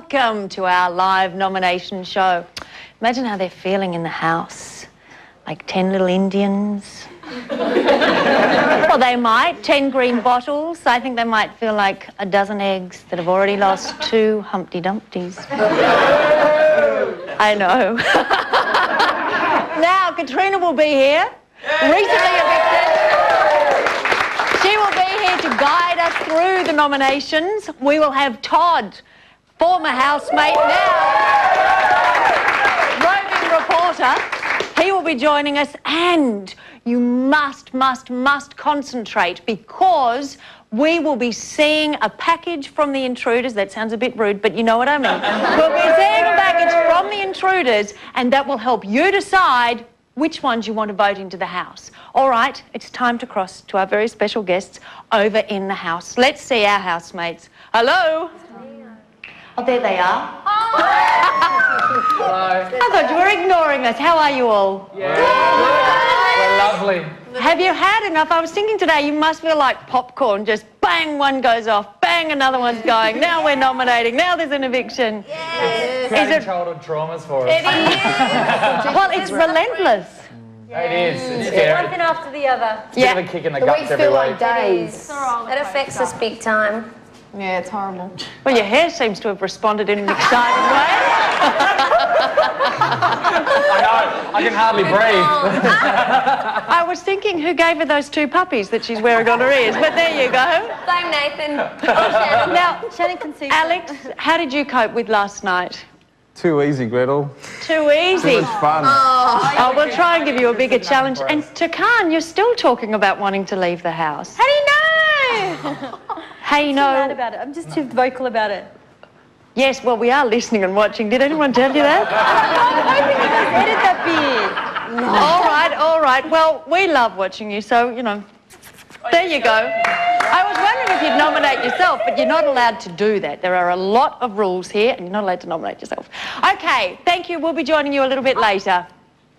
Welcome to our live nomination show. Imagine how they're feeling in the house. Like 10 little Indians. well, they might. 10 green bottles. I think they might feel like a dozen eggs that have already lost two Humpty Dumptys. I know. now, Katrina will be here. Recently evicted. She will be here to guide us through the nominations. We will have Todd, former housemate, now roving reporter. He will be joining us, and you must, must, must concentrate because we will be seeing a package from the intruders. That sounds a bit rude, but you know what I mean. we'll be seeing a package from the intruders, and that will help you decide which ones you want to vote into the House. All right, it's time to cross to our very special guests over in the House. Let's see our housemates. Hello. Oh, there they are. Hello. I thought you were ignoring us. How are you all? We're lovely. Have you had enough? I was thinking today you must feel like popcorn. Just bang, one goes off, bang, another one's going. Now we're nominating. Now there's an eviction. Creating it- childhood traumas for us. It is. Well, it's relentless. It is. It's scary. One thing after the other. It's a bit of a kick in the, guts every week. days. That affects us big time. Yeah, it's horrible. Well, your hair seems to have responded in an exciting way. I know. I can hardly breathe. I was thinking who gave her those two puppies that she's wearing on her ears, but there you go. Blame Nathan. Now, Shannon can see. Alex, how did you cope with last night? Too easy, Gretel. Too easy. Too much fun. Oh, we'll try and give you a bigger challenge. And Turkan, you're still talking about wanting to leave the house. How do you know? Hey, Mad no. about it. I'm just too vocal about it. Yes, well, we are listening and watching. Did anyone tell you that? Edit that bit. all right, all right. Well, we love watching you, so, you know, there you go. I was wondering if you'd nominate yourself, but you're not allowed to do that. There are a lot of rules here, and you're not allowed to nominate yourself. Okay, thank you. We'll be joining you a little bit later.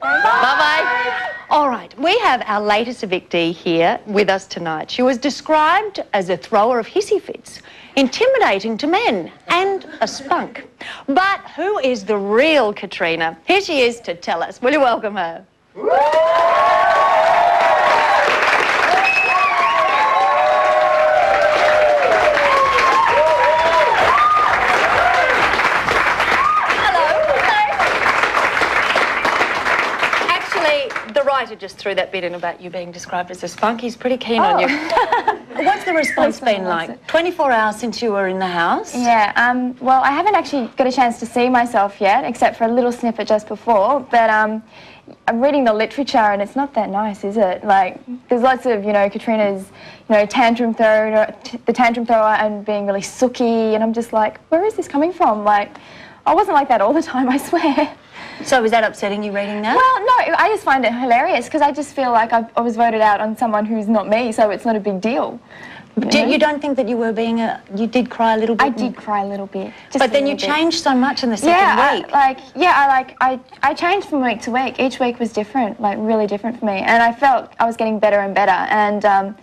Bye-bye. All right, we have our latest evictee here with us tonight. She was described as a thrower of hissy fits, intimidating to men, and a spunk. But who is the real Katrina? Here she is to tell us. Will you welcome her? Writer just threw that bit in about you being described as a spunk. He's pretty keen on you. What's the response been like? 24 hours since you were in the house? Yeah, um, well, I haven't actually got a chance to see myself yet, except for a little snippet just before. But um, I'm reading the literature, and it's not that nice, is it? Like, there's lots of, you know, Katrina's, you know, tantrum thrower, the tantrum thrower, and being really sooky, and I'm just like, where is this coming from? Like, I wasn't like that all the time, I swear. So is that upsetting you reading that? Well, no, I just find it hilarious because I just feel like I, I was voted out on someone who's not me, so it's not a big deal. Do, you don't think that you were being a... You did cry a little bit? I did cry a little bit. But then you bit. changed so much in the second Yeah, I, week. like yeah, I like I I changed from week to week. Each week was different, like really different for me, and I felt I was getting better and better. And um,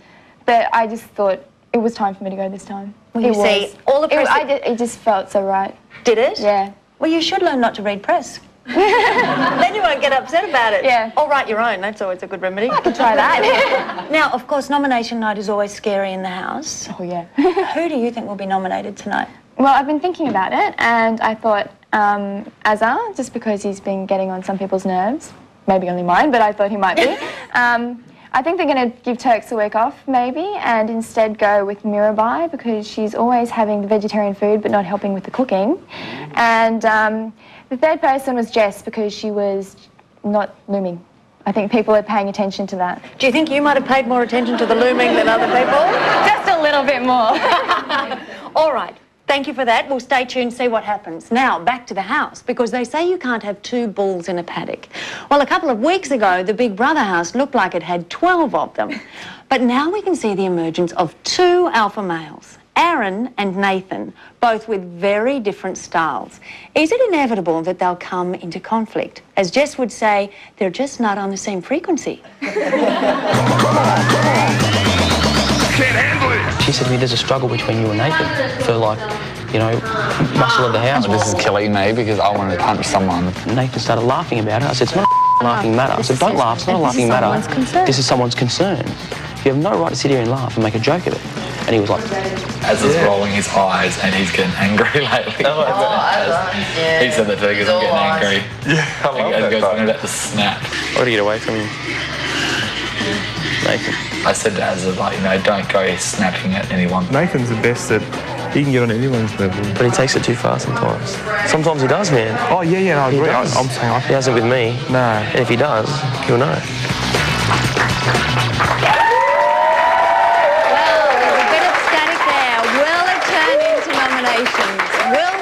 but I just thought it was time for me to go this time. Well, you it see, was. all the it, press- I it just felt so right. Did it? Yeah. Well, you should learn not to read press. then you won't get upset about it. Yeah. Or write your own. That's always a good remedy. I could try that. now, of course, nomination night is always scary in the house. oh yeah. Who do you think will be nominated tonight? Well, I've been thinking about it, and I thought um, Azza, just because he's been getting on some people's nerves, maybe only mine, but I thought he might be. um, I think they're going to give Turks a week off, maybe, and instead go with Mirabai because she's always having the vegetarian food but not helping with the cooking. And um, the third person was Jess because she was not looming. I think people are paying attention to that. Do you think you might have paid more attention to the looming than other people? Just a little bit more. All right. Thank you for that. We'll stay tuned, see what happens. Now, back to the house, because they say you can't have two bulls in a paddock. Well, a couple of weeks ago, the Big Brother house looked like it had 12 of them. But now we can see the emergence of two alpha males, Aaron and Nathan, both with very different styles. Is it inevitable that they'll come into conflict? As Jess would say, they're just not on the same frequency. She said to me, there's a struggle between you and Nathan for like you know, muscle of the house. This is killing me because I want to punch someone. Nathan started laughing about it. I said, it's not a laughing matter. I said, don't laugh, it's not a laughing matter. concern. This is someone's concern. You have no right to sit here and laugh and make a joke of it. And he was like, As he's rolling his eyes and he's getting angry lately. Oh, he said that too because I'm getting angry. Yeah, I love And that he goes, I'm part. about to snap. I to get away from him. Nathan. I said to Azza, like, you know, don't go snapping at anyone. Nathan's the best at, he can get on anyone's level. But he takes it too far sometimes. Sometimes he does, man. Oh, yeah, yeah, no, I He agree. I, does. I'm saying I He hasn't with me. No. And if he does, he'll know. Well, there's a bit of static there. Will it turn into nominations? Will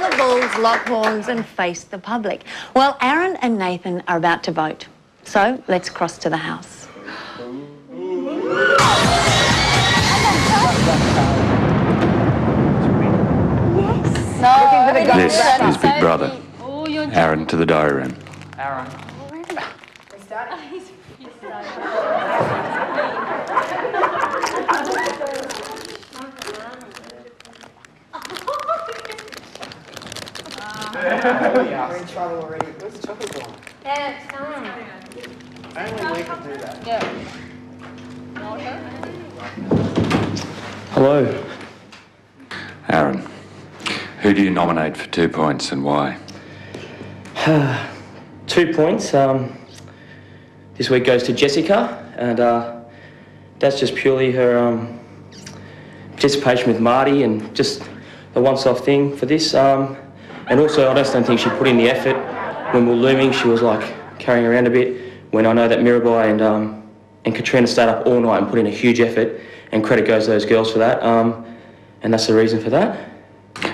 the lock horns and face the public? Well, Aaron and Nathan are about to vote. So let's cross to the house. This is Big Brother. Aaron to the diary room. Aaron. Hello. Aaron, who do you nominate for two points and why? Two points. Um, this week goes to Jessica, and uh, that's just purely her um, participation with Marty and just the once-off thing for this. Um, and also, I just don't think she put in the effort when we were looming. She was like carrying around a bit. When I know that Mirabai and um, and Katrina stayed up all night and put in a huge effort, and credit goes to those girls for that. Um, and that's the reason for that.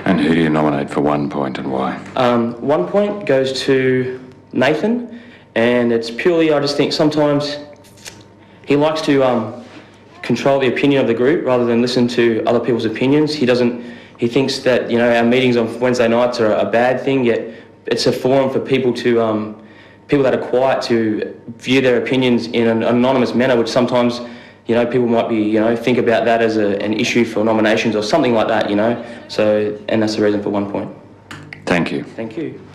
And who do you nominate for one point and why? Um, one point goes to Nathan, and it's purely, I just think sometimes he likes to um, control the opinion of the group rather than listen to other people's opinions. He doesn't, he thinks that, you know, our meetings on Wednesday nights are a bad thing, yet it's a forum for people to, um, people that are quiet to view their opinions in an anonymous manner, which sometimes, you know, people might be, you know, think about that as a, an issue for nominations or something like that, you know. So, and that's the reason for one point. Thank you. Thank you.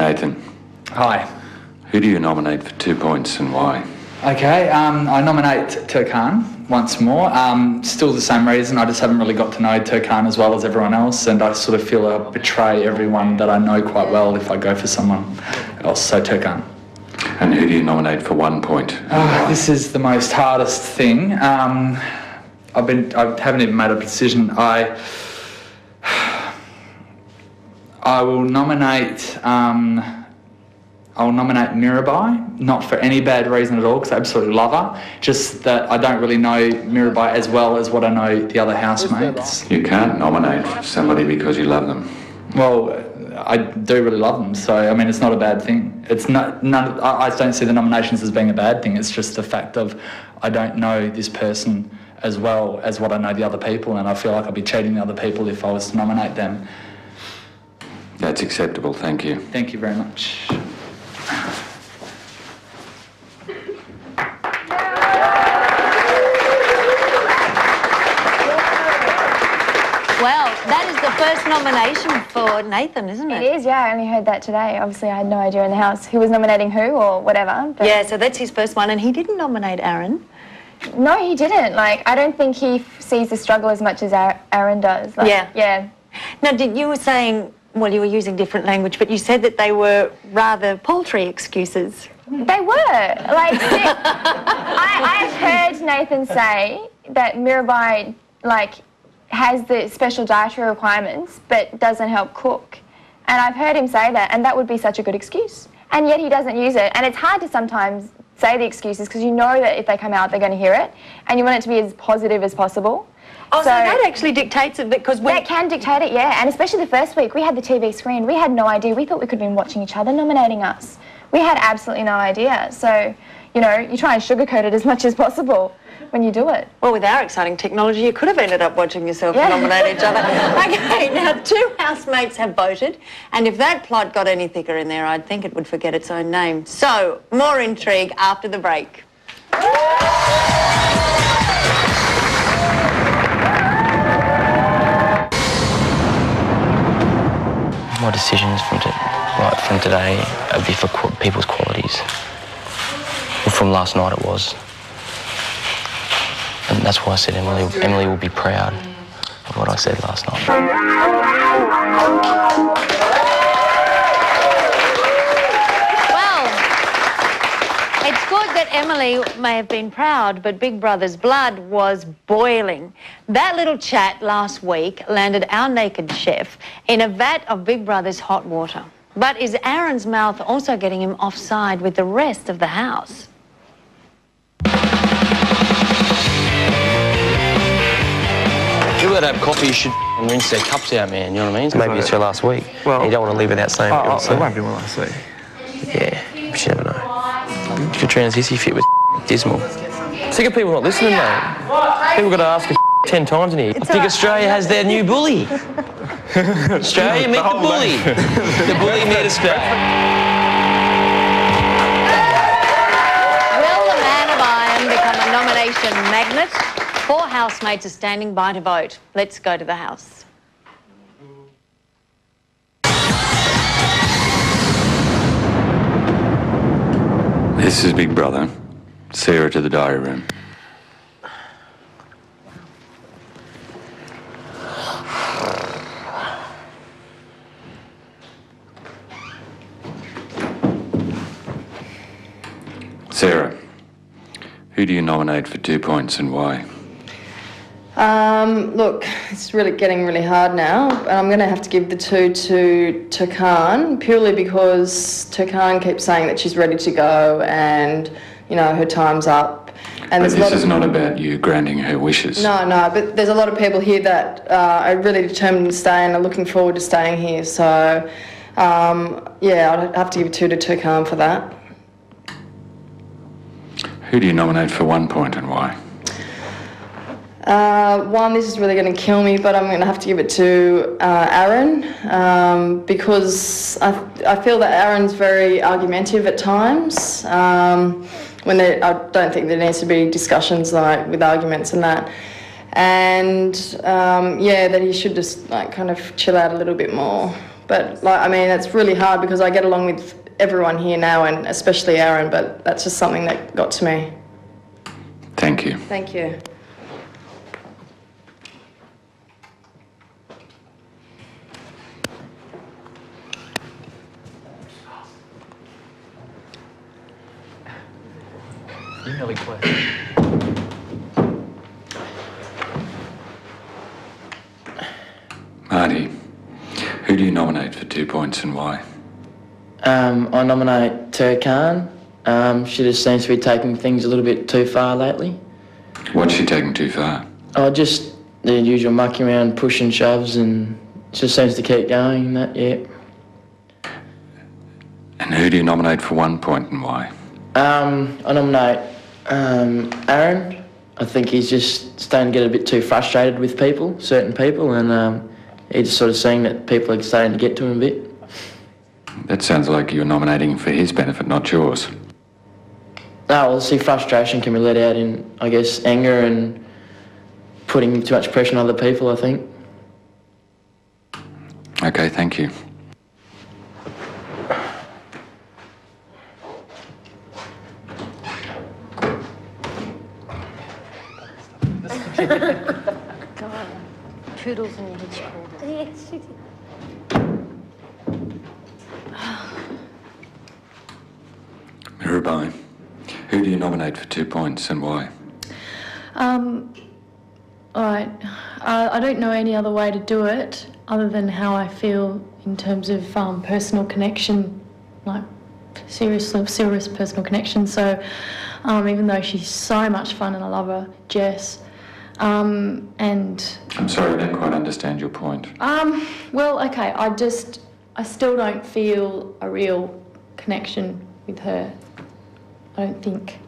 Nathan, Hi. who do you nominate for two points and why? Okay, um, I nominate Turkan once more. Um, still the same reason. I just haven't really got to know Turkan as well as everyone else, and I sort of feel I betray everyone that I know quite well if I go for someone else. So Turkan. And who do you nominate for one point? Ah, this is the most hardest thing. Um, I've been. I haven't even made a decision. I. I will nominate. Um, I will nominate Mirabai, not for any bad reason at all, because I absolutely love her. Just that I don't really know Mirabai as well as what I know the other housemates. You can't nominate somebody because you love them. Well, I do really love them, so I mean, it's not a bad thing. It's not. None, I, I don't see the nominations as being a bad thing. It's just the fact of I don't know this person as well as what I know the other people, and I feel like I'd be cheating the other people if I was to nominate them. That's acceptable, thank you. Thank you very much. Well, that is the first nomination for Nathan, isn't It it? is, yeah. I only heard that today. Obviously, I had no idea in the house who was nominating who or whatever. But Yeah, so that's his first one, and he didn't nominate Aaron. No, he didn't. Like, I don't think he f- sees the struggle as much as Ar- Aaron does. Like, Yeah. Yeah. Now, did you were saying, well, you were using different language, but you said that they were rather paltry excuses. They were. Like, I, I've heard Nathan say that Mirabai, like, has the special dietary requirements but doesn't help cook. And I've heard him say that, and that would be such a good excuse. And yet he doesn't use it. And it's hard to sometimes say the excuses because you know that if they come out, they're going to hear it, and you want it to be as positive as possible. Oh, so, that actually dictates it because when That can dictate it, yeah. And especially the first week, we had the TV screen. We had no idea. We thought we could have been watching each other nominating us. We had absolutely no idea. So, you know, you try and sugarcoat it as much as possible when you do it. Well, with our exciting technology, you could have ended up watching yourself Yeah. nominate each other. Okay, now two housemates have voted, and if that plot got any thicker in there, I'd think it would forget its own name. So, more intrigue after the break. My decisions from, to, like, from today would be for qu- people's qualities. Well, from last night it was. And that's why I said Emily, Emily will be proud of what I said last night. Well, it's good that Emily may have been proud, but Big Brother's blood was boiling. That little chat last week landed our naked chef in a vat of Big Brother's hot water. But is Aaron's mouth also getting him offside with the rest of the house? People that have coffee should rinse their cups out, man. You know what I mean? So maybe it's her last week. Well- you don't want to leave without saying Oh, oh, want it won't be when last see. Yeah, but you never know. Katrina's hissy fit was dismal. Sick of people not listening, mate. People got to ask her ten times in here. I think Australia has their new bully. Australia, meet the oh, bully. the bully here to stay. Will the man of iron become a nomination magnet? Housemates are standing by to vote. Let's go to the house. This is Big Brother. Sahra to the diary room. Sahra, who do you nominate for two points and why? Um, look, it's really getting really hard now. and I'm going to have to give the two to Turkan purely because Turkan keeps saying that she's ready to go and, you know, her time's up. And But this is not about you granting her wishes. no, no, but there's a lot of people here that uh, are really determined to stay and are looking forward to staying here. So, um, yeah, I'd have to give two to Turkan for that. Who do you nominate for one point and why? Uh, one, this is really going to kill me, but I'm going to have to give it to uh, Aaron um, because I, I feel that Aaron's very argumentative at times. Um, when there, I don't think there needs to be discussions like with arguments and that. And um, yeah, that he should just like kind of chill out a little bit more. But like, I mean, it's really hard because I get along with everyone here now, and especially Aaron. But that's just something that got to me. Thank you. Thank you. Really quick. Marty, who do you nominate for two points and why? Um, I nominate Turkan. Um, she just seems to be taking things a little bit too far lately. What's she taking too far? Oh, just the usual mucking around, push and shoves, and just seems to keep going. and That, yeah. And who do you nominate for one point and why? Um, I nominate um, Aaron. I think he's just starting to get a bit too frustrated with people, certain people, and um, he's just sort of seeing that people are starting to get to him a bit. That sounds like you're nominating for his benefit, not yours. No, well, see, frustration can be let out in, I guess, anger and putting too much pressure on other people, I think. Okay, thank you. Mirabai, who do you nominate for two points and why? Um, all right. Uh, I don't know any other way to do it other than how I feel in terms of um, personal connection, like serious, serious personal connection. So, um, even though she's so much fun and I love her, Jess, um, and I'm sorry, I don't quite understand your point. um, well, okay, I just, I still don't feel a real connection with her. I I don't think.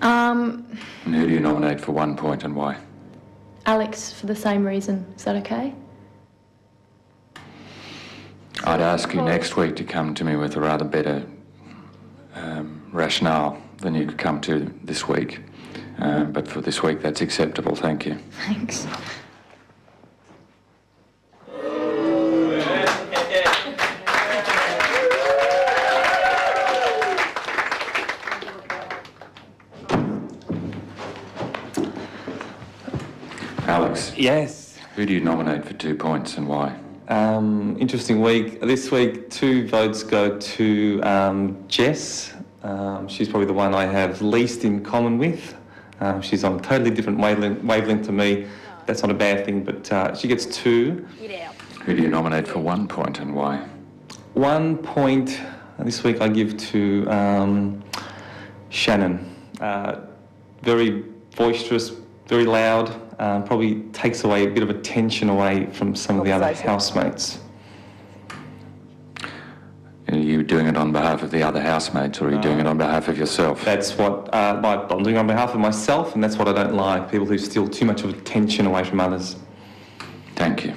Um, And who do you nominate for one point and why? Alex, for the same reason. Is that okay? I'd ask you next week to come to me with a rather better um, rationale than you could come to this week. Uh, but for this week, that's acceptable. Thank you. Thanks. Alex, Yes. who do you nominate for two points and why? Um, interesting week. This week, two votes go to um, Jess. Um, she's probably the one I have least in common with. Um, she's on a totally different wavelength, wavelength to me. That's not a bad thing, but uh, she gets two. Who do you nominate for one point and why? One point this week I give to um, Shannon. Uh, very boisterous, very loud. Um, probably takes away a bit of attention away from some of the other housemates. Are you doing it on behalf of the other housemates or are you doing it on behalf of yourself? That's what uh, my, I'm doing on behalf of myself, and that's what I don't like. People who steal too much of attention away from others. Thank you.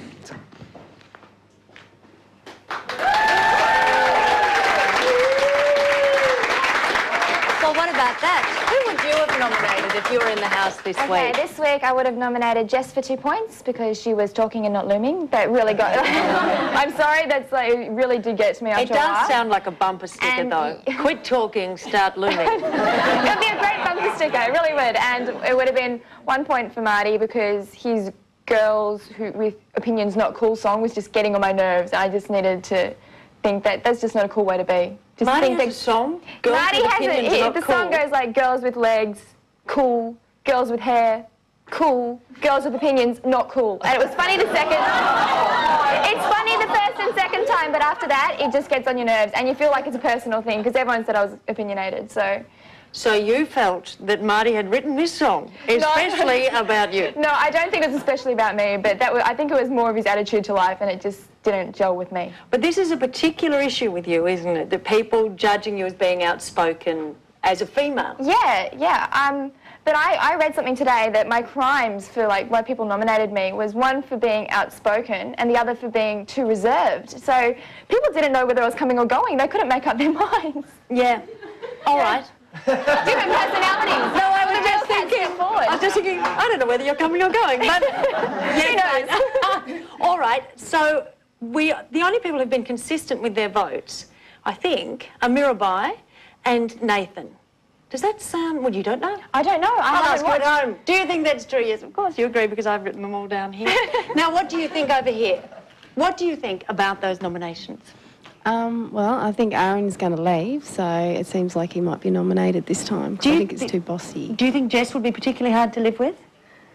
If you were in the house this Okay, week? this week I would have nominated Jess for two points because she was talking and not looming. That really got. I'm sorry, that's like it really did get to me It does sound like a bumper sticker, And- though. Quit talking, start looming. It'd be a great bumper sticker, it really would. And it would have been one point for Marty because his girls who with opinions not cool song was just getting on my nerves. I just needed to think that that's just not a cool way to be. Just Marty think has a song. Girls Marty has it. opinions are He- the cool. song goes like girls with legs, cool. Girls with hair, cool. Girls with opinions, not cool. And it was funny the second. it's funny the first and second time, but after that, it just gets on your nerves, and you feel like it's a personal thing because everyone said I was opinionated. So. So you felt that Marty had written this song, especially about you. No, I don't think it was especially about me, but that was, I think it was more of his attitude to life, and it just didn't gel with me. But this is a particular issue with you, isn't it? The people judging you as being outspoken as a female. Yeah, yeah. Um, but I, I read something today that my crimes for like why people nominated me was one for being outspoken and the other for being too reserved. So people didn't know whether I was coming or going. They couldn't make up their minds. Yeah. All right. Different personalities. No, I was just thinking. I was just thinking. I don't know whether you're coming or going, but Who knows? All right. So we, the only people who've been consistent with their votes, I think, are Mirabai and Nathan. Does that sound? Well, you don't know. I don't know. I I'll haven't ask you at home. Do you think that's true? Yes, of course you agree because I've written them all down here. now, what do you think over here? What do you think about those nominations? Um, well, I think Aaron's going to leave, so it seems like he might be nominated this time. Do I you think it's too bossy. Do you think Jess would be particularly hard to live with?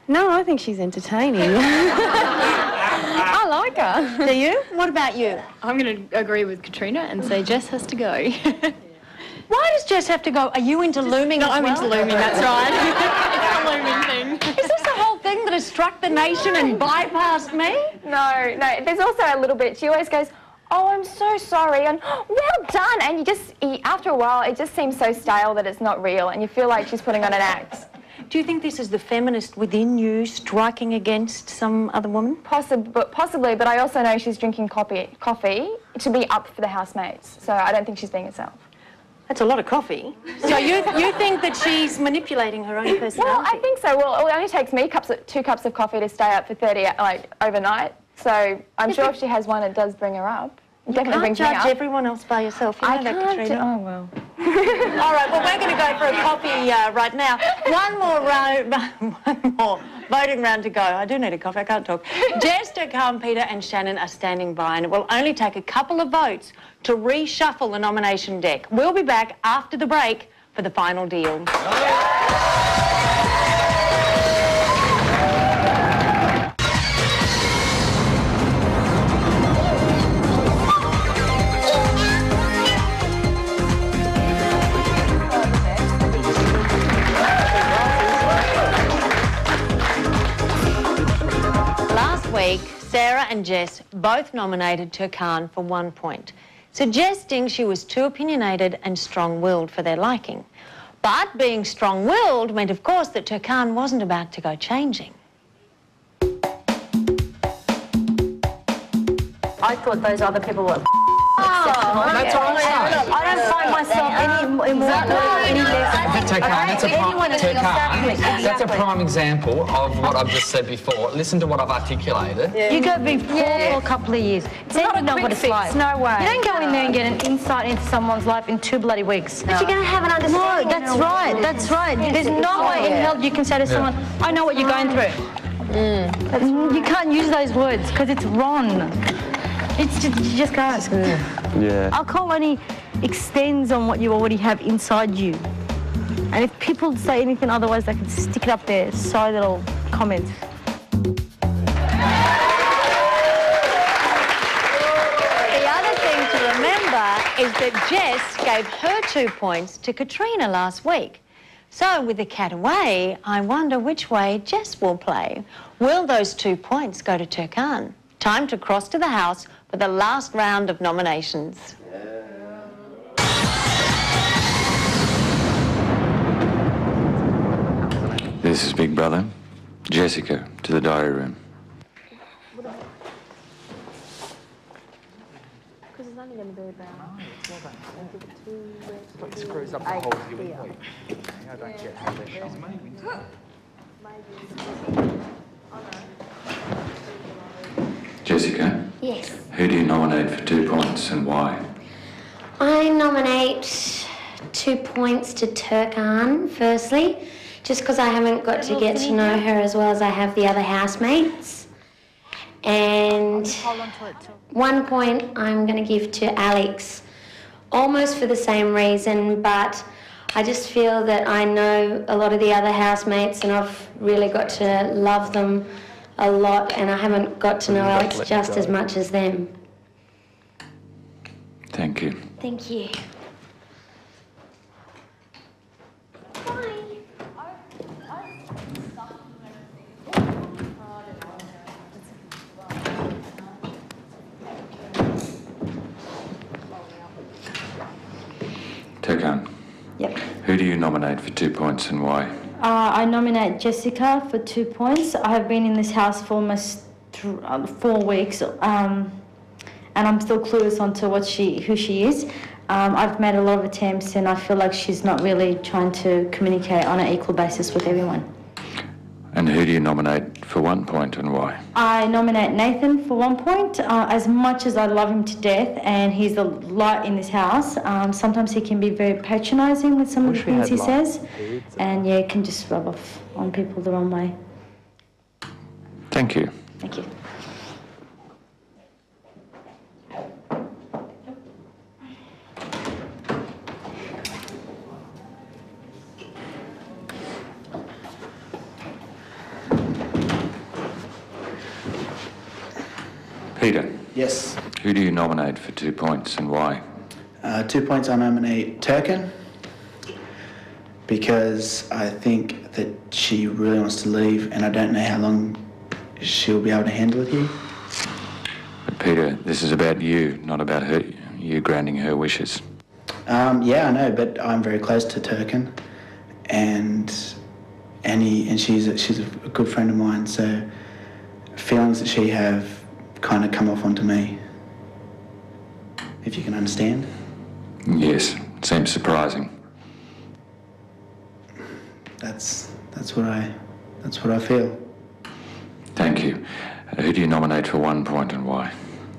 No, I think she's entertaining. I like her. Do you? What about you? I'm going to agree with Katrina and say Jess has to go. Why does Jess have to go? Are you into looming No, as I'm well? into looming, that's right. it's a looming thing. Is this the whole thing that has struck the nation and bypassed me? No, no. There's also a little bit. She always goes, "Oh, I'm so sorry," and "Well done." And you just, you- after a while, it just seems so stale that it's not real, and you feel like she's putting on an act. Do you think this is the feminist within you striking against some other woman? Possibly, possibly, but I also know she's drinking coffee, coffee to be up for the housemates. So I don't think she's being herself. That's a lot of coffee. So you you think that she's manipulating her own personality? Well, I think so. Well, it only takes me cups of, two cups of coffee to stay up for 30, like overnight. So I'm Yeah, sure if she has one, it does bring her up. It you definitely can't brings judge up. everyone else by yourself. You know I that, can't. Katrina. Oh well. All right, well, we're going to go for a coffee uh, right now. One more round, one more voting round to go. I do need a coffee, I can't talk. Jess, Turkan, Peter and Shannon are standing by and it will only take a couple of votes to reshuffle the nomination deck. We'll be back after the break for the final deal. Week, Sahra and Jess both nominated Turkan for one point. suggesting she was too opinionated and strong-willed for their liking. But being strong-willed meant, of course, that Turkan wasn't about to go changing. I thought those other people were exceptional. That's all right. I don't find myself any more any less. Turkan, that's a prime, Anyone is- exactly, that's a prime example of what I've just said before. Listen to what I've articulated. You go be poor for a couple of years. Then not you a know quick what it's fix, like. no way. You don't go in there and get an insight into someone's life in two bloody weeks. But you're gonna have an understanding No, that's right. it. That's right. There's no way in hell you can say to Yeah. someone, "I know what you're going through." That's- You can't use those words because it's wrong. It's just, you just can't. Yeah. Alcohol only extends on what you already have inside you. And if people say anything otherwise, they can stick it up there. Sorry little comments. The other thing to remember is that Jess gave her two points to Katrina last week. So with the cat away, I wonder which way Jess will play. Will those two points go to Turkan? Time to cross to the house for the last round of nominations. This is Big Brother. Jessica, to the diary room. Because it's only going to be about. Oh, it screws up the whole viewing week. I don't get how they're showing. Jessica, Yes. who do you nominate for two points and why? I nominate two points to Turkan, firstly, just because I haven't got to get to know her as well as I have the other housemates. And one point I'm going to give to Alex, almost for the same reason, but I just feel that I know a lot of the other housemates and I've really got to love them a lot, and I haven't got to know Alex just as much as them. Thank you. Thank you. Turkan. Yep. Who do you nominate for two points and why? Uh, I nominate Jessica for two points. I have been in this house for almost th- uh, four weeks, um, and I'm still clueless onto what she, who she is. Um, I've made a lot of attempts, and I feel like she's not really trying to communicate on an equal basis with everyone. And who do you nominate for one point and why? I nominate Nathan for one point. Uh, as much as I love him to death, and he's the light in this house, um, sometimes he can be very patronising with some of the things he light says, and yeah, it can just rub off on people the wrong way. Thank you. Thank you. Peter, Yes. who do you nominate for two points and why? Uh, two points I nominate Turkan because I think that she really wants to leave and I don't know how long she'll be able to handle it here. But Peter, this is about you, not about her, you granting her wishes. Um, yeah, I know, but I'm very close to Turkan and Annie, and she's a, she's a good friend of mine, so feelings that she have kind of come off onto me, if you can understand. Yes, it seems surprising. That's that's what I that's what I feel. Thank you. Uh, who do you nominate for one point and why?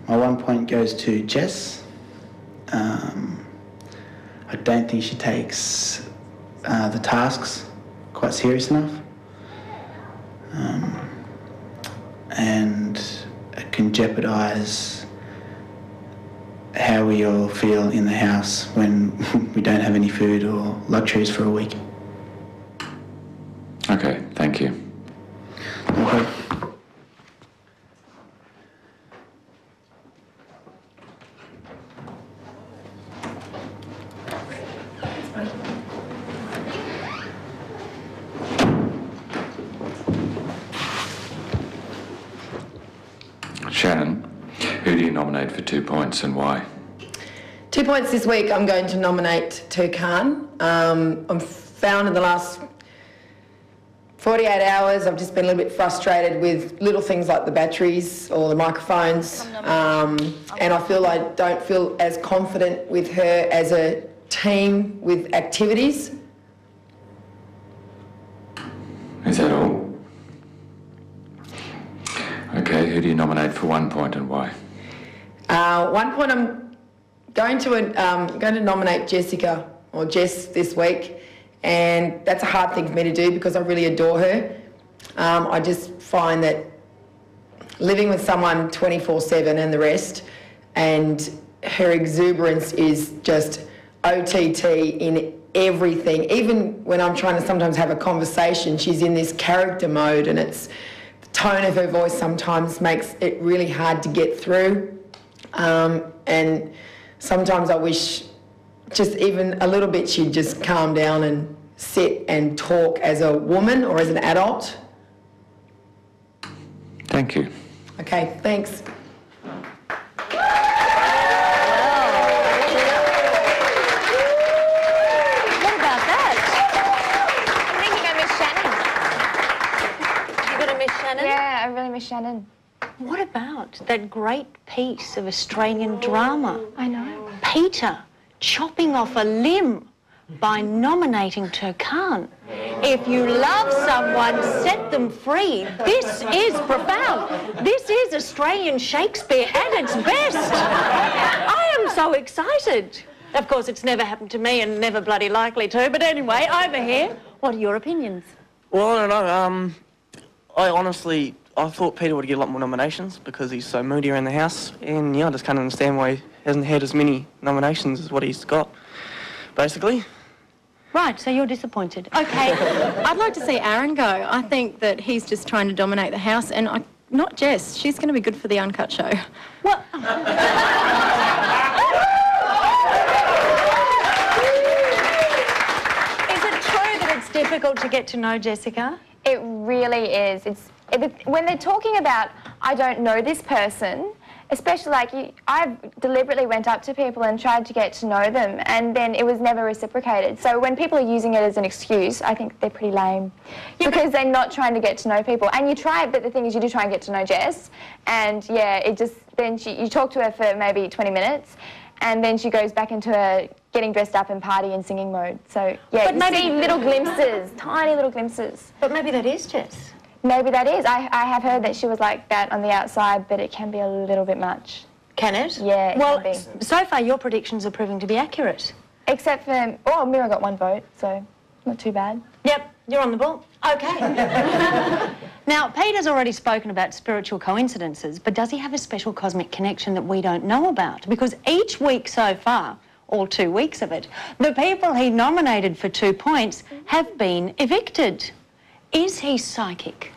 My one point goes to Jess. Um, I don't think she takes uh, the tasks quite serious enough. Um, and it can jeopardise how we all feel in the house when we don't have any food or luxuries for a week. Okay, thank you. Okay. Shannon, who do you nominate for two points and why? Two points this week. I'm going to nominate Turkan. Um, I'm found in the last 48 hours. I've just been a little bit frustrated with little things like the batteries or the microphones, um, and I feel I don't feel as confident with her as a team with activities. Is that all? Okay, who do you nominate for one point and why? Uh, one point, I'm going to um, going to nominate Jessica or Jess this week, and that's a hard thing for me to do because I really adore her. Um, I just find that living with someone 24/7 and the rest, and her exuberance is just OTT in everything. Even when I'm trying to sometimes have a conversation, she's in this character mode, and it's the tone of her voice sometimes makes it really hard to get through. Um, and sometimes I wish just even a little bit she'd just calm down and sit and talk as a woman or as an adult. Thank you. Okay, thanks. What about that? I think you're miss Shannon. You're going to miss Shannon? Yeah, I really miss Shannon. What about that great piece of Australian drama? I know. Peter chopping off a limb by nominating Turkan. If you love someone, set them free. This is profound. This is Australian Shakespeare at its best. I am so excited. Of course, it's never happened to me and never bloody likely to. But anyway, over here, what are your opinions? Well, I don't know. Um, I honestly, I thought Peter would get a lot more nominations because he's so moody around the house, and yeah, I just can't understand why he hasn't had as many nominations as what he's got. Basically, Right, so you're disappointed. Okay. I'd like to see Aaron go. I think that he's just trying to dominate the house, and I, not Jess. She's going to be good for the uncut show. What? Is it true that it's difficult to get to know Jessica? It really is. It's it, when they're talking about I don't know this person, especially like you, I deliberately went up to people and tried to get to know them, and then it was never reciprocated. So when people are using it as an excuse, I think they're pretty lame because they're not trying to get to know people. And you try, it, but the thing is, you do try and get to know Jess, and yeah, it just then she, you talk to her for maybe 20 minutes. And then she goes back into her getting dressed up and party and singing mode. So yeah, But maybe- little glimpses, tiny little glimpses. But maybe that is Jess. Maybe that is. I, I have heard that she was like that on the outside, but it can be a little bit much. Can it? Yeah, it Well, can be. so far your predictions are proving to be accurate. Except for, oh, Mira got one vote, so not too bad. Yep, you're on the ball. Okay. now, Peter's already spoken about spiritual coincidences, but does he have a special cosmic connection that we don't know about? Because each week so far, all two weeks of it, the people he nominated for two points have been evicted. Is he psychic?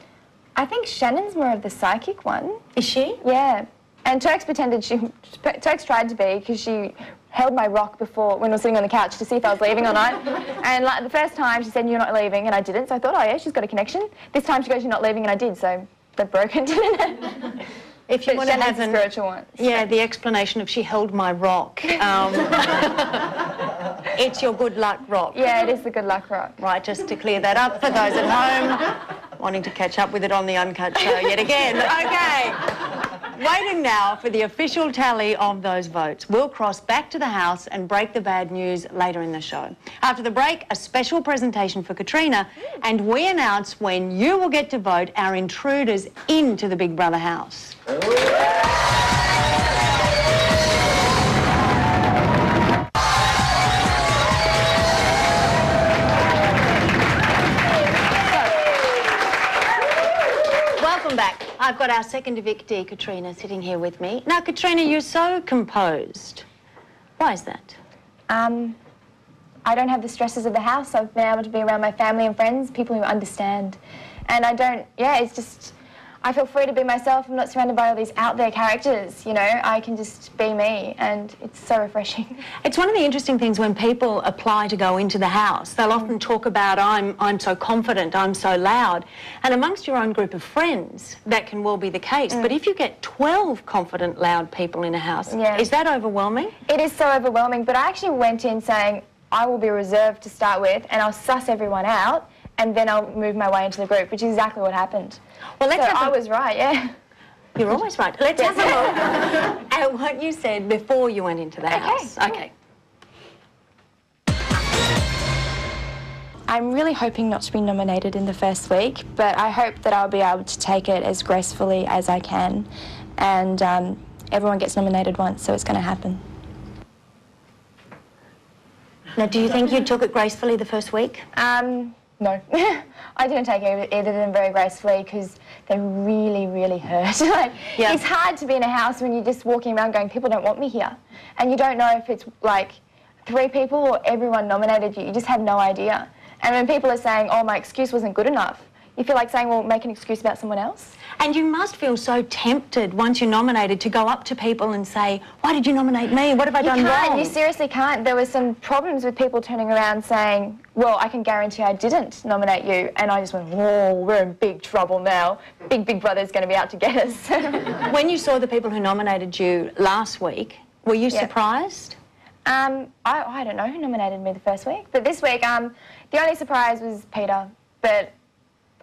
I think Shannon's more of the psychic one. Is she? Yeah. And Turks pretended she, Turks tried to be because she held my rock before when we were sitting on the couch to see if I was leaving or not. and like the first time she said, you're not leaving, and I didn't. So I thought, oh yeah, she's got a connection. This time she goes, you're not leaving, and I did. So they've broken, didn't it? If you But want to have an, spiritual one. Yeah, the explanation of she held my rock. Um, it's your good luck rock. Yeah, it is the good luck rock. Right, just to clear that up for those at home wanting to catch up with it on the Uncut Show yet again. Okay. Waiting now for the official tally of those votes. We'll cross back to the House and break the bad news later in the show. After the break, a special presentation for Katrina, and we announce when you will get to vote our intruders into the Big Brother house. I've got our second evictee, Katrina, sitting here with me. Now, Katrina, you're so composed. Why is that? Um, I don't have the stresses of the house. I've been able to be around my family and friends, people who understand. And I don't, yeah, it's just, I feel free to be myself. I'm not surrounded by all these out there characters. You know, I can just be me, and it's so refreshing. It's one of the interesting things when people apply to go into the house. They'll mm. often talk about, I'm, I'm so confident, I'm so loud. And amongst your own group of friends, that can well be the case. Mm. But if you get 12 confident, loud people in a house, Yeah. is that overwhelming? It is so overwhelming, but I actually went in saying I will be reserved to start with, and I'll suss everyone out, and then I'll move my way into the group, which is exactly what happened. Well, let's so have I was right, yeah. You're always right. Let's have a look at what you said before you went into the house. Okay. I'm really hoping not to be nominated in the first week, but I hope that I'll be able to take it as gracefully as I can. And um, everyone gets nominated once, so it's going to happen. Now, do you think you took it gracefully the first week? Um, no. I didn't take either, of them very gracefully because they really, really hurt. like, Yeah. It's hard to be in a house when you're just walking around going, people don't want me here. And you don't know if it's like three people or everyone nominated you. You just have no idea. And when people are saying, oh, my excuse wasn't good enough, you feel like saying, well, make an excuse about someone else. And you must feel so tempted once you're nominated to go up to people and say, why did you nominate me? What have I you done can't, wrong? You seriously can't. There were some problems with people turning around saying, well, I can guarantee I didn't nominate you. And I just went, whoa, we're in big trouble now. Big, big brother's going to be out to get us. when you saw the people who nominated you last week, were you Yeah. surprised? Um, I, I don't know who nominated me the first week, but this week, um, the only surprise was Peter. But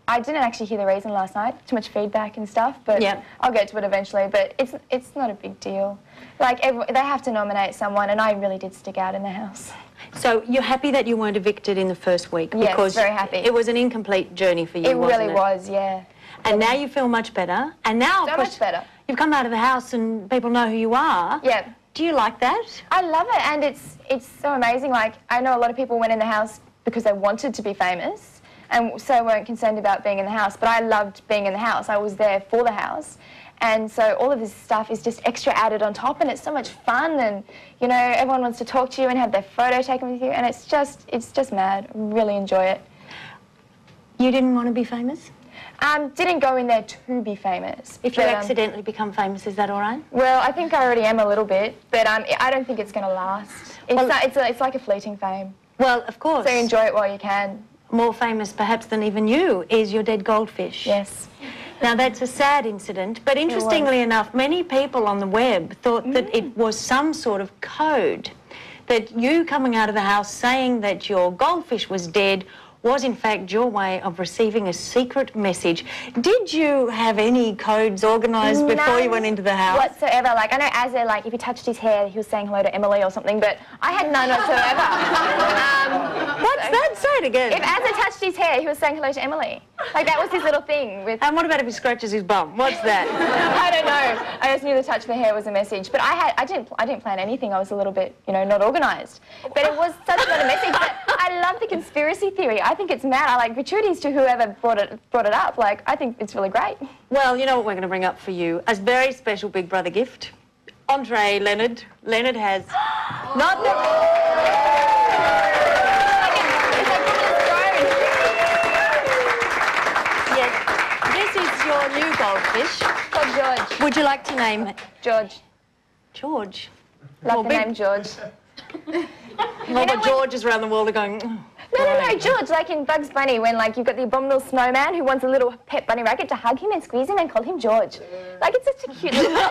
I didn't actually hear the reason last night. Too much feedback and stuff. But Yeah. I'll get to it eventually. But it's it's not a big deal. Like every, they have to nominate someone, and I really did stick out in the house. So you're happy that you weren't evicted in the first week Yes, because very happy. it was an incomplete journey for you, it really it? was, yeah. And now you feel much better. And now, So much better. You've come out of the house and people know who you are. Yeah. Do you like that? I love it, and it's it's so amazing. Like I know a lot of people went in the house because they wanted to be famous, and so weren't concerned about being in the house. But I loved being in the house. I was there for the house, and so all of this stuff is just extra added on top, and it's so much fun. And you know, everyone wants to talk to you and have their photo taken with you, and it's just it's just mad. Really enjoy it. You didn't want to be famous? Um, didn't go in there to be famous. If you but, um, accidentally become famous, is that all right? Well, I think I already am a little bit, but um, I don't think it's going to last. It's, not- it's, a, it's like a fleeting fame. Well, of course. So enjoy it while you can. More famous, perhaps, than even you is your dead goldfish. Yes. Now, that's a sad incident, but interestingly enough, many people on the web thought that Mm. it was some sort of code. That you coming out of the house saying that your goldfish was dead was in fact your way of receiving a secret message. Did you have any codes organised before you went into the house? Whatsoever. Like, I know Azza, like, if he touched his hair, he was saying hello to Emily or something, but I had none whatsoever. um, What's that? Say it again. If Azza touched his hair, he was saying hello to Emily. Like, that was his little thing with... And what about if he scratches his bum? What's that? I don't know. I just knew the touch of the hair was a message. But I had, I didn't, I didn't plan anything. I was a little bit, you know, not organised. But it was such not a message. But I love the conspiracy theory. I think it's mad. I like gratuities to whoever brought it, brought it up. Like, I think it's really great. Well, you know what we're going to bring up for you? A very special Big Brother gift. Andre Leonard. Leonard has not the... Yes, this is your new goldfish. Called George. Would you like to name it? George. George. Love Well, the big- name George. All the Georges around the world are going... "Oh, No, no, no. George, like in Bugs Bunny, when like you've got the abominable snowman who wants a little pet bunny rabbit to hug him and squeeze him and call him George. Like it's such a cute little.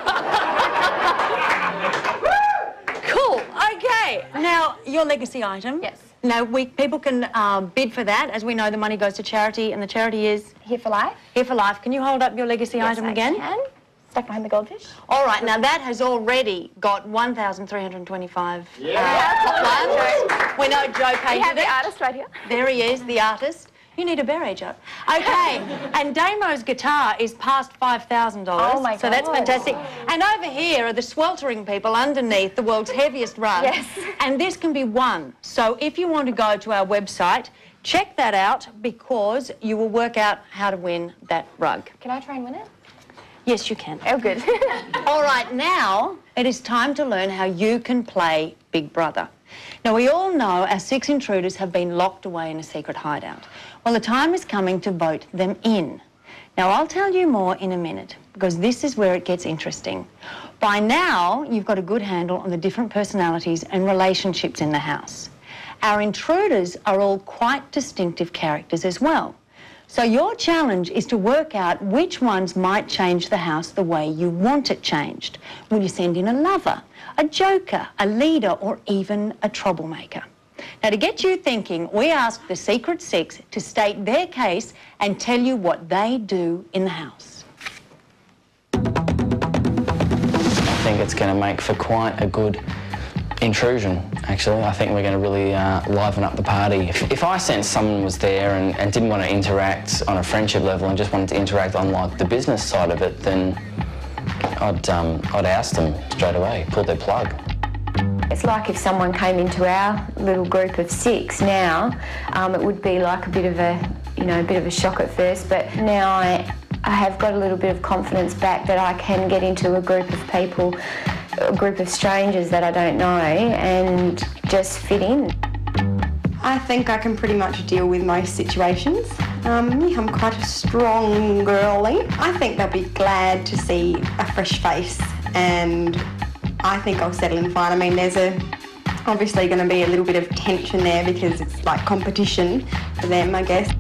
Cool. Okay. Now, your legacy item. Yes. Now, we, people can uh, bid for that. As we know, the money goes to charity, and the charity is Here for life. Here for Life. Can you hold up your legacy Yes, item I again? can. Stuck behind the goldfish. All right. Now that has already got 1,325. Yeah. Uh, we know Joe We painted have the artist right here. There he is, the artist. You need a beret, Joe. Okay. and Damo's guitar is past $5,000. Oh, my So that's fantastic. And over here are the sweltering people underneath the world's heaviest rug. Yes. And this can be won. So if you want to go to our website, check that out because you will work out how to win that rug. Can I try and win it? Yes, you can. Oh, good. All right, now it is time to learn how you can play Big Brother. Now, we all know our six intruders have been locked away in a secret hideout. Well, the time is coming to vote them in. Now, I'll tell you more in a minute because this is where it gets interesting. By now, you've got a good handle on the different personalities and relationships in the house. Our intruders are all quite distinctive characters as well. So your challenge is to work out which ones might change the house the way you want it changed. Will you send in a lover, a joker, a leader, or even a troublemaker? Now, to get you thinking, we asked the Secret Six to state their case and tell you what they do in the house. I think it's going to make for quite a good intrusion, actually. I think we're going to really uh, liven up the party. If, if I sensed someone was there and, and didn't want to interact on a friendship level and just wanted to interact on like the business side of it, then I'd, um, I'd oust them straight away, pull their plug. It's like if someone came into our little group of six now, um, it would be like a bit of a, you know, a bit of a shock at first, but now I, I have got a little bit of confidence back that I can get into a group of people, a group of strangers that I don't know and just fit in. I think I can pretty much deal with most situations. Um, I'm quite a strong girly. I think they'll be glad to see a fresh face and I think I'll settle in fine. I mean, there's a obviously going to be a little bit of tension there because it's like competition for them, I guess.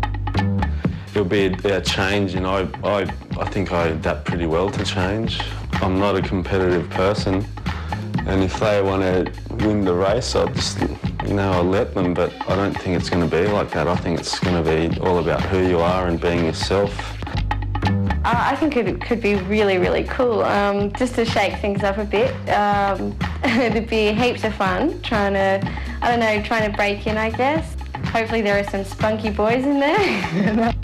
It'll be a, a change, and I, I, I think I adapt pretty well to change. I'm not a competitive person, and if they want to win the race, I'll just, you know, I'll let them. But I don't think it's going to be like that. I think it's going to be all about who you are and being yourself. Uh, I think it could be really, really cool. Um, just to shake things up a bit. Um, it'd be heaps of fun trying to, I don't know, trying to break in, I guess. Hopefully there are some spunky boys in there.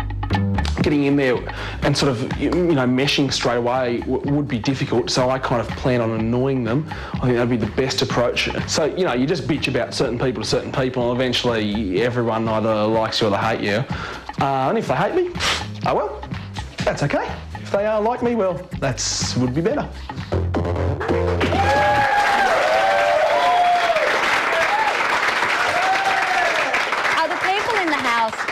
Getting in there and sort of, you know, meshing straight away would be difficult, so I kind of plan on annoying them. I think that'd be the best approach. So, you know, you just bitch about certain people to certain people, and eventually everyone either likes you or they hate you. Uh, and if they hate me, oh well, that's okay. If they are like me, well, that's would be better.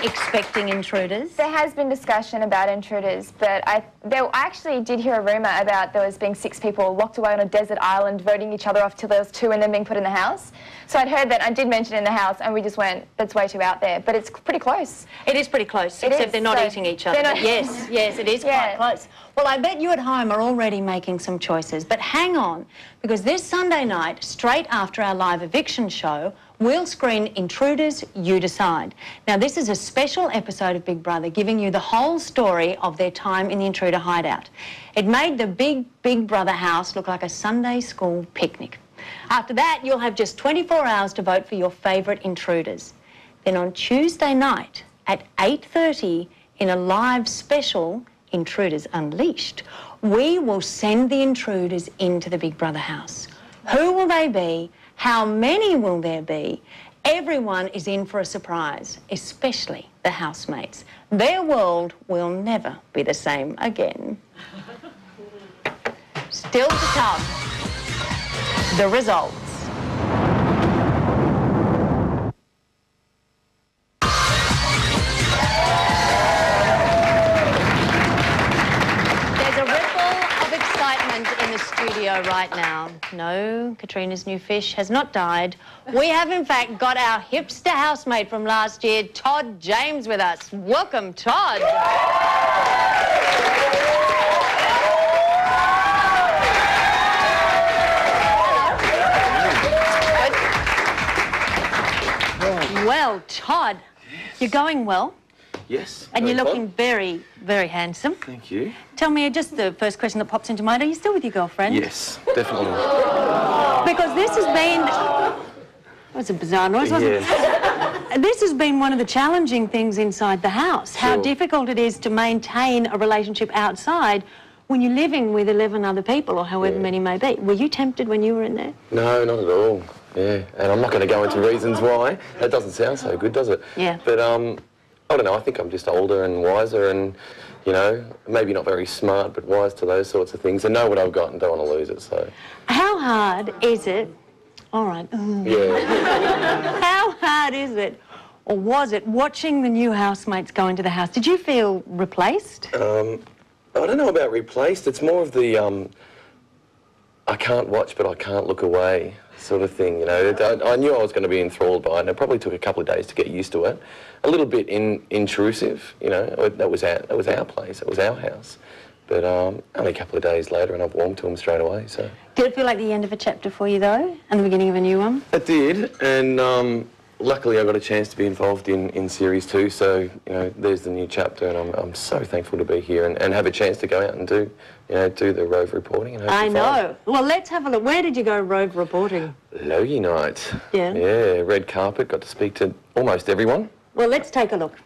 Expecting intruders? There has been discussion about intruders, but I, there, I actually did hear a rumour about there was being six people locked away on a desert island voting each other off till there was two and then being put in the house. So I'd heard that, I did mention in the house, and we just went, that's way too out there. But it's pretty close. It is pretty close, It except is, they're not so eating each other. yes, yes, it is Yeah. quite close. Well, I bet you at home are already making some choices. But hang on, because this Sunday night, straight after our live eviction show, we'll screen Intruders, You Decide. Now, this is a special episode of Big Brother giving you the whole story of their time in the intruder hideout. It made the big Big Brother house look like a Sunday school picnic. After that, you'll have just 24 hours to vote for your favourite intruders. Then on Tuesday night at 8.30 in a live special, Intruders Unleashed, we will send the intruders into the Big Brother house. Who will they be? How many will there be? Everyone is in for a surprise, especially the housemates. Their world will never be the same again. Still to come, the results. The studio right now. No, Katrina's new fish has not died. We have, in fact, got our hipster housemate from last year, Todd James, with us. Welcome, Todd. Well, Todd, you're going well, Yes. and you're looking very, very handsome. Thank you. Tell me just the first question that pops into mind. Are you still with your girlfriend? Yes, definitely. Because this has been. That was a bizarre noise, wasn't it? This has been one of the challenging things inside the house. How Sure. difficult it is to maintain a relationship outside when you're living with 11 other people or however many may be. Were you tempted when you were in there? No, not at all. Yeah, and I'm not going to go into reasons why. That doesn't sound so good, does it? Yeah. But um, I don't know. I think I'm just older and wiser, and you know, maybe not very smart, but wise to those sorts of things, and know what I've got and don't want to lose it. So How hard is it? All right. mm. yeah. How hard is it or was it watching the new housemates go into the house? Did you feel replaced? Um, I don't know about replaced. It's more of the um, I can't watch, but I can't look away sort of thing. You know, I, I knew I was going to be enthralled by it, and it probably took a couple of days to get used to it. A little bit in, intrusive. You know, that was our that was our place. It was our house. But um, only a couple of days later, and I've warmed to him straight away. So Did it feel like the end of a chapter for you, though, and the beginning of a new one? it did, and um, luckily I got a chance to be involved in, in series two. So you know, there's the new chapter, and I'm, I'm so thankful to be here and, and have a chance to go out and do you know do the rove reporting. And I know. Well, let's have a look. Where did you go rove reporting? Logie night. Yeah. Yeah, red carpet. Got to speak to almost everyone. Well, let's take a look.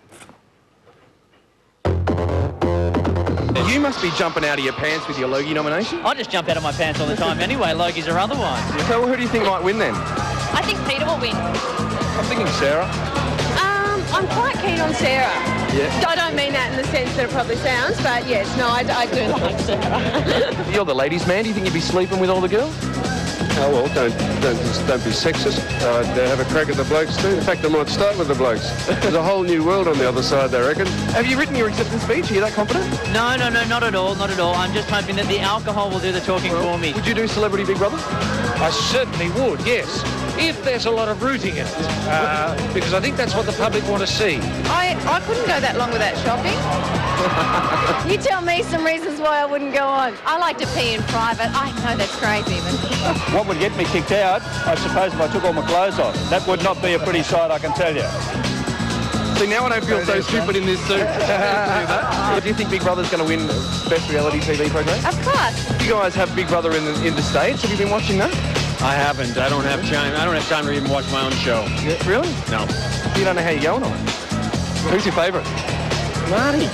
You must be jumping out of your pants with your Logie nomination. I just jump out of my pants all the time anyway, Logies or otherwise. So who do you think might win then? I think Peter will win. I'm thinking Sarah. Um, I'm quite keen on Sarah. Yeah. I don't mean that in the sense that it probably sounds, but yes, no, I, I do like Sarah. You're the ladies' man. Do you think you'd be sleeping with all the girls? Oh well, don't don't don't be sexist. Uh, they have a crack at the blokes too. In fact, I might start with the blokes. There's a whole new world on the other side, I reckon. Have you written your acceptance speech? Are you that confident? No, no, no, not at all, not at all. I'm just hoping that the alcohol will do the talking for me. Would you do Celebrity Big Brother? I certainly would, yes. If there's a lot of rooting in it. Uh, because I think that's what the public want to see. I, I couldn't go that long without shopping. you tell me some reasons why I wouldn't go on. I like to pee in private. I know that's crazy, but... What would get me kicked out, I suppose, if I took all my clothes off. That would not be a pretty sight, I can tell you. See, now I don't feel so stupid in this suit. do you think Big Brother's going to win Best Reality TV Program? Of course. You guys have Big Brother in the, in the States. Have you been watching that? I haven't. I don't have time. I don't have time to even watch my own show. really? No. You don't know how you're going on. Who's your favourite? Marty.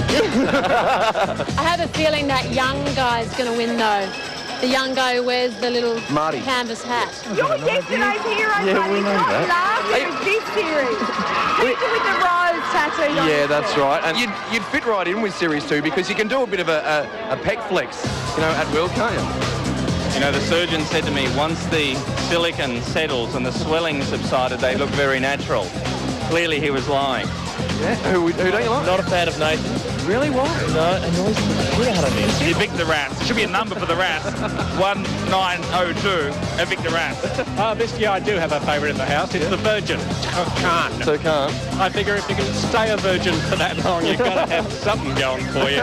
I have a feeling that young guy's going to win, though. The young guy who wears the little Marty. canvas hat. You're yesterday's hero, Yeah, buddy. we know that. last Hey. year's this series. Peter with the rose tattooed on Yeah, his that's right. And you'd, you'd fit right in with Series 2 because you can do a bit of a, a, a pec flex, you know, at will, can't you? You know, the surgeon said to me, once the silicon settles and the swelling subsided, they look very natural. Clearly he was lying. Yeah? Who, who don't you like? Not a fan of Nathan. Really? Why? No, annoys the shit out of me. Evict the rats. There should be a number for the rats. 1902. Evict the rats. Uh, this year I do have a favourite in the house. It's the Virgin. Khan. So Khan. I figure if you can stay a virgin for that long, you've got to have something going for you.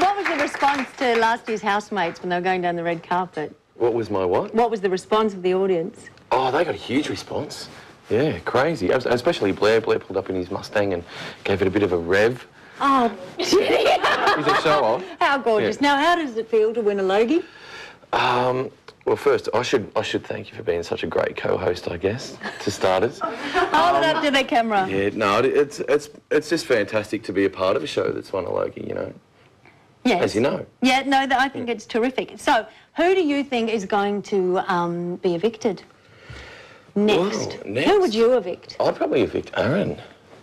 What was the response to last year's housemates when they were going down the red carpet? What was my what? What was the response of the audience? Oh, they got a huge response. Yeah, crazy. Especially Blair. Blair pulled up in his Mustang and gave it a bit of a rev. Oh, did he? He's a show off. how gorgeous. Yeah. Now, how does it feel to win a Logie? Um, well, first, I should I should thank you for being such a great co-host, I guess, to starters. Hold it up to the camera. Yeah, no, it- it's it's it's just fantastic to be a part of a show that's won a Logie, you know, Yes. as you know. Yeah, no, that, I think it's terrific. So, who do you think is going to um, be evicted next? Whoa, next? Who would you evict? I'd probably evict Aaron.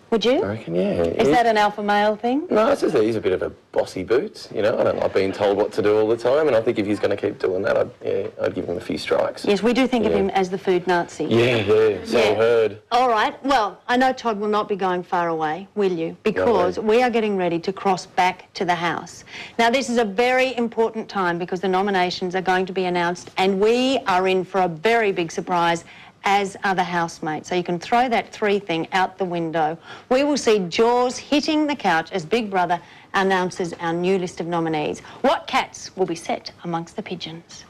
Would you? I reckon, yeah. Is that an alpha male thing? No, it's just that he's a bit of a bossy boots, you know. I don't like being told what to do all the time, and I think if he's going to keep doing that, I'd, yeah, I'd give him a few strikes. Yes, we do think of him as the food Nazi. Yeah, yeah, so Yeah. heard. All right. Well, I know Todd will not be going far away, will you? Because we are getting ready to cross back to the House. Now, this is a very important time because the nominations are going to be announced and we are in for a very big surprise as other housemates. So you can throw that three thing out the window. We will see Jaws hitting the couch as Big Brother announces our new list of nominees. What cats will be set amongst the pigeons?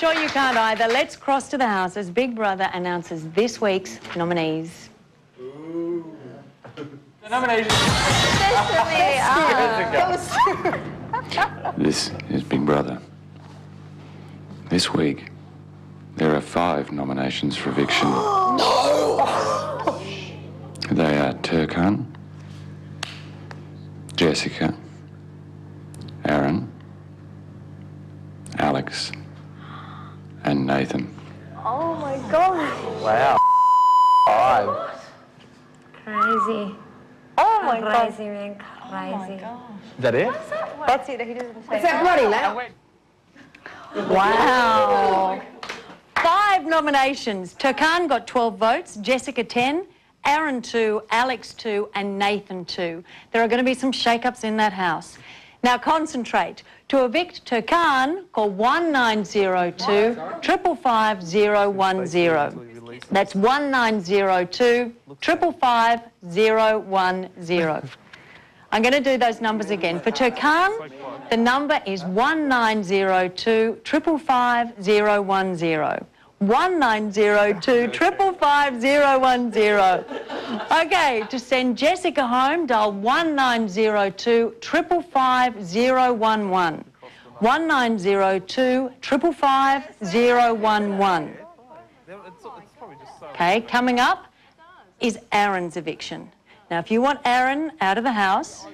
Sure you can't either. Let's cross to the house as Big Brother announces this week's nominees. The nomination. Ah, this is Big Brother. This week, there are five nominations for eviction. No! They are Turkan, Jessica, Aaron, Alex, and Nathan. Oh my god. Wow. Five. Crazy. Oh my god. Crazy, man. Crazy. Oh Is that it? That's it. He doesn't say. Is that bloody loud? Wow. Five nominations. Turkan got 12 votes, Jessica 10, Aaron 2, Alex 2, and Nathan 2. There are going to be some shake-ups in that house. Now concentrate. To evict Turkan, call 1902 555 010. That's 1902 555 010. I'm going to do those numbers again. For Turkan, the number is 1902 555 010. 1902 555 010. Okay, to send Jessica home, dial 1902 555 011. 1902 555 011. Okay, coming up is Aaron's eviction. Now, if you want Aaron out of the house,